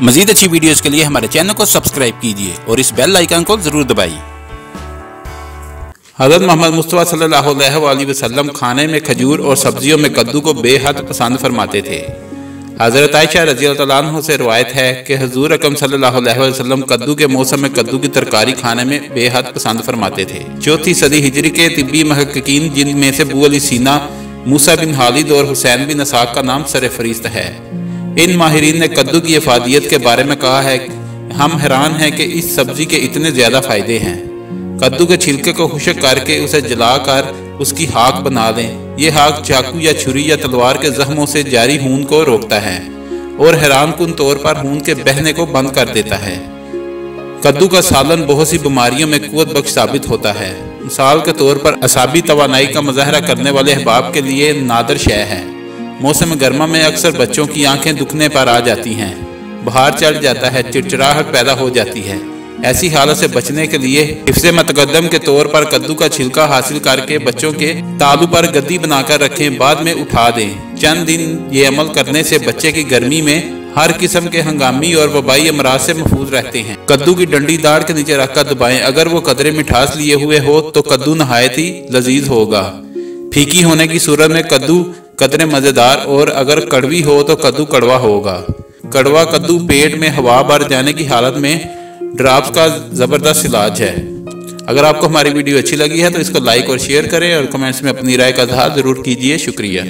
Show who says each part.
Speaker 1: مزید اچھی ویڈیوز کے لیے ہمارے چینل کو سبسکرائب کیجیے اور اس بیل آئیکن کو ضرور دبائیے۔ حضرت محمد مصطفیٰ صلی اللہ علیہ وآلہ وسلم کھانے میں کھجور اور سبزیوں میں کدو کو بے حد پسند فرماتے تھے۔ حضرت عائشہ رضی اللہ عنہ سے روایت ہے کہ حضور اکم صلی اللہ علیہ وسلم کدو کے موسم میں کدو کی ترکاری کھانے میں بے حد پسند فرماتے تھے۔ چوتھی صدی ہجری کے طبی محققین جن میں سے بو علی سینہ موسیٰ بن حالد اور حسین بن اساق کا نام سر فریست ہے۔ ان ماہرین نے کدو کی افادیت کے بارے میں کہا ہے، ہم حیران ہیں کہ اس سبزی کے اتنے زیادہ فائدے ہیں۔ کدو کے چھلکے کو خشک کر کے اسے جلا کر اس کی ہاک بنا دیں یہ ہاک چاکو یا چھری یا تلوار کے زخموں سے جاری ہون کو روکتا ہے اور حیران کن طور پر ہون کے بہنے کو بند کر دیتا ہے۔ کدو کا سالن بہت سی بیماریوں میں قوت بخش ثابت ہوتا ہے۔ مثال کے طور پر اصابی توانائی کا مظاہرہ کرنے والے احباب کے لیے نادر شے ہے۔ موسم گرما میں اکثر بچوں کی آنکھیں دکھنے پر آ جاتی ہیں۔ بہار چڑھ جاتا ہے، چڑچڑاہٹ پیدا ہو جاتی ہے۔ ایسی حالت سے بچنے کے لیے حفظ متقدم کے طور پر کدو کا چھلکا حاصل کر کے بچوں کے تالو پر گدی بنا کر رکھیں، بعد میں اٹھا دیں۔ چند دن یہ عمل کرنے سے بچے کی گرمی میں ہر قسم کے ہنگامی اور وبائی امراض سے محفوظ رہتے ہیں۔ کدو کی ڈنڈی داڑ کے نیچے رکھ کر دبائیں۔ اگر وہ قدرے مٹھاس لیے ہوئے ہو تو کدو نہایت ہی لذیذ ہوگا۔ پھیکی ہونے کی صورت میں کدو قدرے مزیدار اور اگر کڑوی ہو تو کدو کڑوا ہوگا۔ کڑوا کدو پیٹ میں ہوا بھر جانے کی حالت میں ڈراپس کا زبردست علاج ہے۔ اگر آپ کو ہماری ویڈیو اچھی لگی ہے تو اس کو لائک اور شیئر کریں اور کمنٹس میں اپنی رائے کا اظہار ضرور کیجیے شکریہ۔